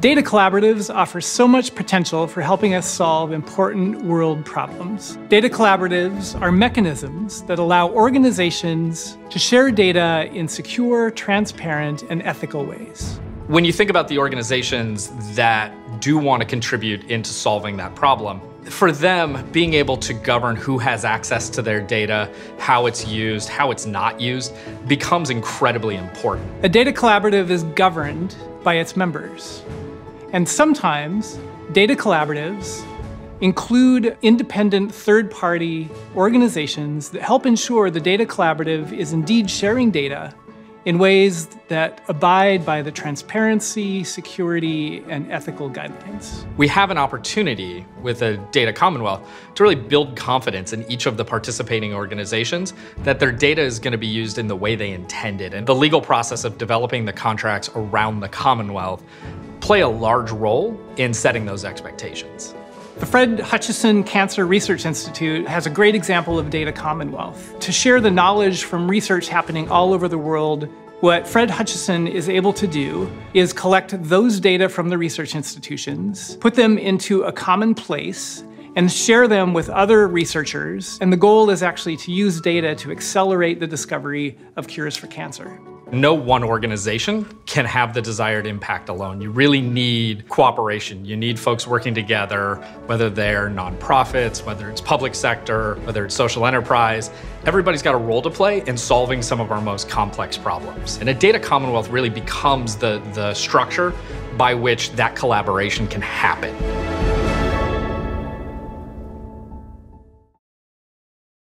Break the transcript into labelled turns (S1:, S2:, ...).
S1: Data collaboratives offer so much potential for helping us solve important world problems. Data collaboratives are mechanisms that allow organizations to share data in secure, transparent, and ethical ways.
S2: When you think about the organizations that do want to contribute into solving that problem, for them, being able to govern who has access to their data, how it's used, how it's not used, becomes incredibly important.
S1: A data collaborative is governed by its members. And sometimes data collaboratives include independent third party organizations that help ensure the data collaborative is indeed sharing data in ways that abide by the transparency, security, and ethical guidelines.
S2: We have an opportunity with a data commonwealth to really build confidence in each of the participating organizations that their data is going to be used in the way they intended. And the legal process of developing the contracts around the commonwealth play a large role in setting those expectations.
S1: The Fred Hutchinson Cancer Research Institute has a great example of data commonwealth. To share the knowledge from research happening all over the world, what Fred Hutchinson is able to do is collect those data from the research institutions, put them into a common place, and share them with other researchers. And the goal is actually to use data to accelerate the discovery of cures for cancer.
S2: No one organization can have the desired impact alone. You really need cooperation. You need folks working together, whether they're nonprofits, whether it's public sector, whether it's social enterprise. Everybody's got a role to play in solving some of our most complex problems. And a data commonwealth really becomes the, the structure by which that collaboration can happen.